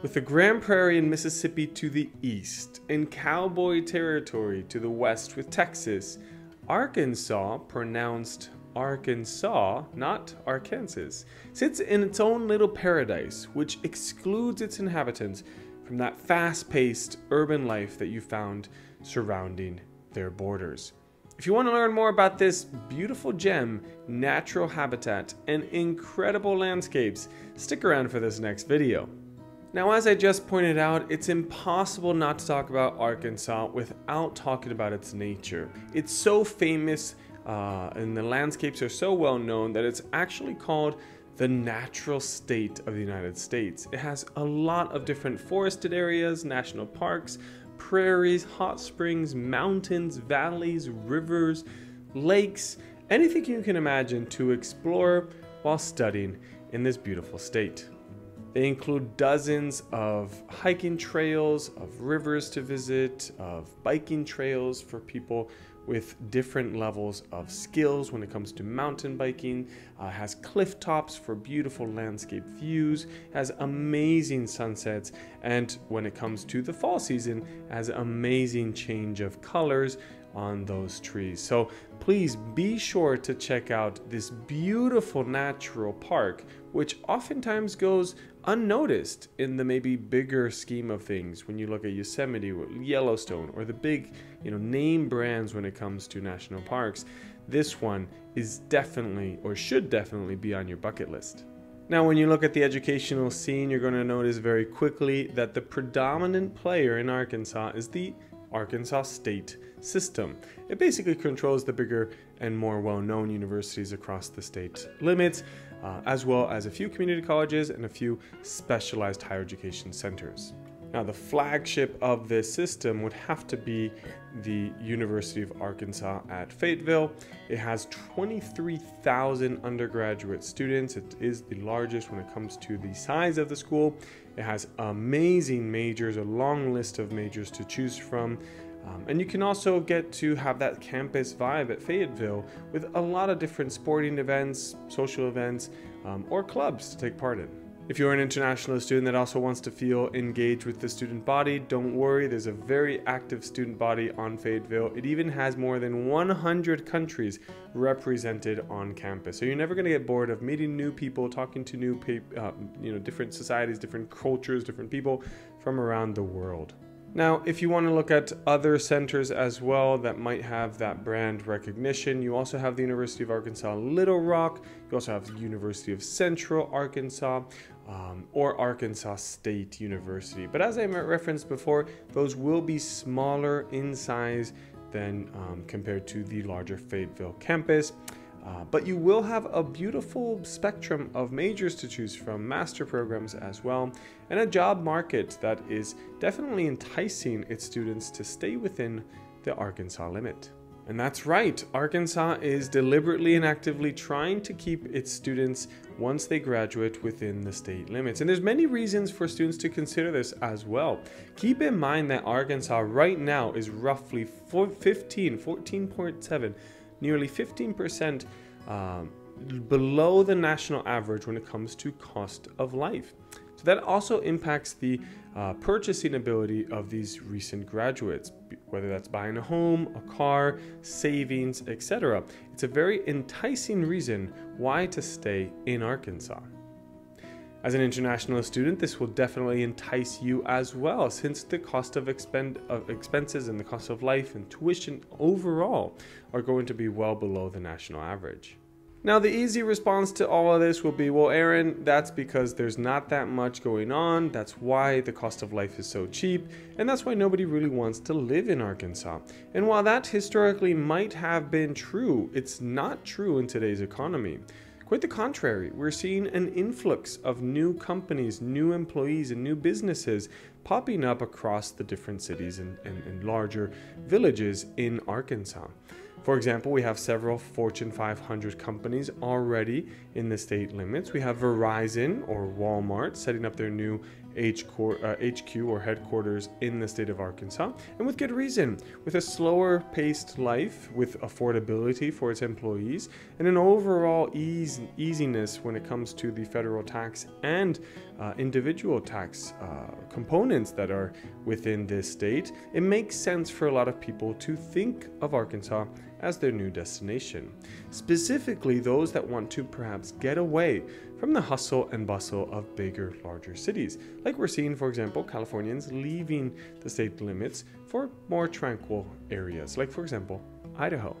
With the Grand Prairie in Mississippi to the east, and cowboy territory to the west with Texas, Arkansas, pronounced Arkansas, not Arkansas, sits in its own little paradise, which excludes its inhabitants from that fast paced urban life that you found surrounding their borders. If you want to learn more about this beautiful gem, natural habitat, and incredible landscapes, stick around for this next video. Now, as I just pointed out, it's impossible not to talk about Arkansas without talking about its nature. It's so famous uh, and the landscapes are so well known that it's actually called the natural state of the United States. It has a lot of different forested areas, national parks, prairies, hot springs, mountains, valleys, rivers, lakes, anything you can imagine to explore while studying in this beautiful state. They include dozens of hiking trails, of rivers to visit, of biking trails for people with different levels of skills when it comes to mountain biking. Uh, has cliff tops for beautiful landscape views. Has amazing sunsets, and when it comes to the fall season, has amazing change of colors on those trees. So please be sure to check out this beautiful natural park, which oftentimes goes unnoticed in the maybe bigger scheme of things when you look at Yosemite or Yellowstone or the big, you know, name brands when it comes to national parks. This one is definitely or should definitely be on your bucket list. Now, when you look at the educational scene, you're going to notice very quickly that the predominant player in Arkansas is the Arkansas State System. It basically controls the bigger and more well known universities across the state limits, uh, as well as a few community colleges and a few specialized higher education centers. Now, the flagship of this system would have to be the University of Arkansas at Fayetteville. It has 23,000 undergraduate students. It is the largest when it comes to the size of the school. It has amazing majors, a long list of majors to choose from. Um, and you can also get to have that campus vibe at Fayetteville with a lot of different sporting events, social events, um, or clubs to take part in. If you're an international student that also wants to feel engaged with the student body, don't worry, there's a very active student body on Fayetteville. It even has more than 100 countries represented on campus. So you're never going to get bored of meeting new people, talking to new, uh, you know, different societies, different cultures, different people from around the world. Now, if you want to look at other centers as well that might have that brand recognition, you also have the University of Arkansas Little Rock, you also have the University of Central Arkansas, um, or Arkansas State University. But as I referenced before, those will be smaller in size than um, compared to the larger Fayetteville campus. Uh, but you will have a beautiful spectrum of majors to choose from, master programs as well, and a job market that is definitely enticing its students to stay within the Arkansas limit. And that's right, Arkansas is deliberately and actively trying to keep its students once they graduate within the state limits. And there's many reasons for students to consider this as well. Keep in mind that Arkansas right now is roughly 15, 14.7 nearly 15% um, below the national average when it comes to cost of life. So that also impacts the uh, purchasing ability of these recent graduates, whether that's buying a home, a car, savings, etc. It's a very enticing reason why to stay in Arkansas. As an international student, this will definitely entice you as well, since the cost of, expend- of expenses and the cost of life and tuition overall are going to be well below the national average. Now, the easy response to all of this will be well, Aaron, that's because there's not that much going on. That's why the cost of life is so cheap, and that's why nobody really wants to live in Arkansas. And while that historically might have been true, it's not true in today's economy. Quite the contrary, we're seeing an influx of new companies, new employees, and new businesses popping up across the different cities and, and, and larger villages in Arkansas. For example, we have several Fortune 500 companies already in the state limits. We have Verizon or Walmart setting up their new HQ or headquarters in the state of Arkansas, and with good reason. With a slower paced life, with affordability for its employees, and an overall ease, easiness when it comes to the federal tax and uh, individual tax uh, components that are within this state, it makes sense for a lot of people to think of Arkansas as their new destination. Specifically, those that want to perhaps get away from the hustle and bustle of bigger, larger cities, like we're seeing, for example, Californians leaving the state limits for more tranquil areas, like, for example, Idaho.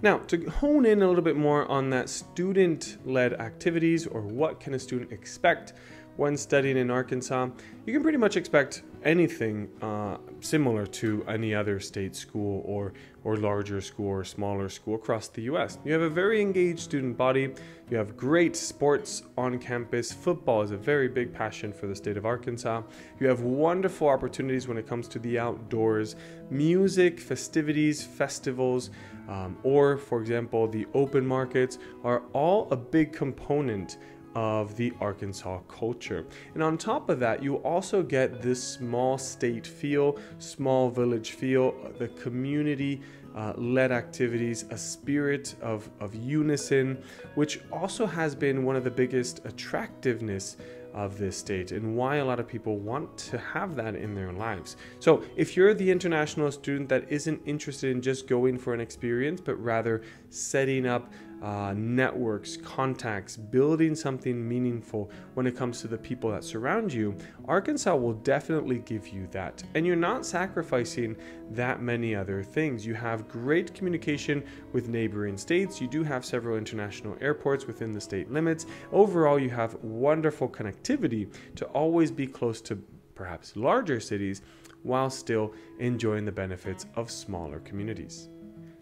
Now, to hone in a little bit more on that student led activities or what can a student expect when studying in Arkansas, you can pretty much expect anything uh, similar to any other state school or, or larger school or smaller school across the US. You have a very engaged student body, you have great sports on campus. Football is a very big passion for the state of Arkansas. You have wonderful opportunities when it comes to the outdoors, music, festivities, festivals, um, or for example, the open markets are all a big component of the Arkansas culture. And on top of that, you also get this small state feel, small village feel, the community uh, led activities, a spirit of, of unison, which also has been one of the biggest attractiveness of this state and why a lot of people want to have that in their lives. So, if you're the international student that isn't interested in just going for an experience, but rather setting up uh, networks, contacts, building something meaningful when it comes to the people that surround you, Arkansas will definitely give you that. And you're not sacrificing that many other things. You have great communication with neighboring states, you do have several international airports within the state limits. Overall, you have wonderful connectivity to always be close to perhaps larger cities while still enjoying the benefits of smaller communities.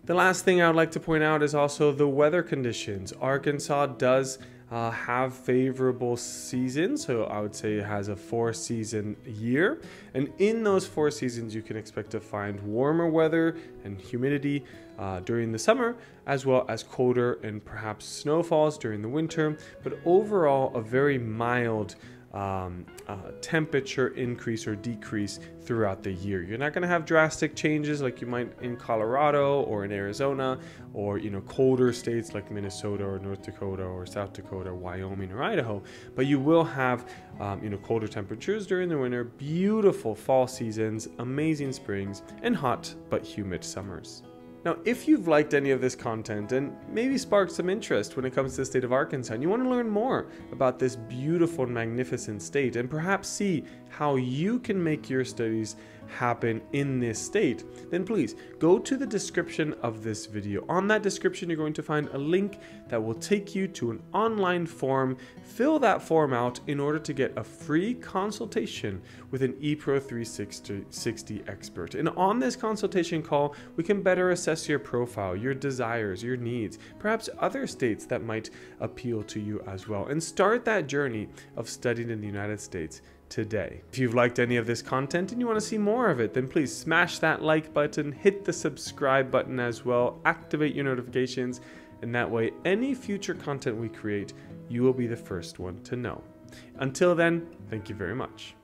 The last thing I would like to point out is also the weather conditions. Arkansas does uh, have favorable seasons, so I would say it has a four season year. And in those four seasons, you can expect to find warmer weather and humidity uh, during the summer, as well as colder and perhaps snowfalls during the winter. But overall, a very mild um, uh, temperature increase or decrease throughout the year. You're not going to have drastic changes like you might in Colorado or in Arizona or you know colder states like Minnesota or North Dakota or South Dakota, Wyoming or Idaho. But you will have um, you know colder temperatures during the winter, beautiful fall seasons, amazing springs, and hot but humid summers. Now, if you've liked any of this content and maybe sparked some interest when it comes to the state of Arkansas and you want to learn more about this beautiful and magnificent state and perhaps see how you can make your studies happen in this state, then please go to the description of this video. On that description, you're going to find a link that will take you to an online form. Fill that form out in order to get a free consultation with an ePro 360 expert. And on this consultation call, we can better assess your profile, your desires, your needs, perhaps other states that might appeal to you as well, and start that journey of studying in the United States today. If you've liked any of this content and you want to see more of it, then please smash that like button, hit the subscribe button as well, activate your notifications, and that way any future content we create, you will be the first one to know. Until then, thank you very much.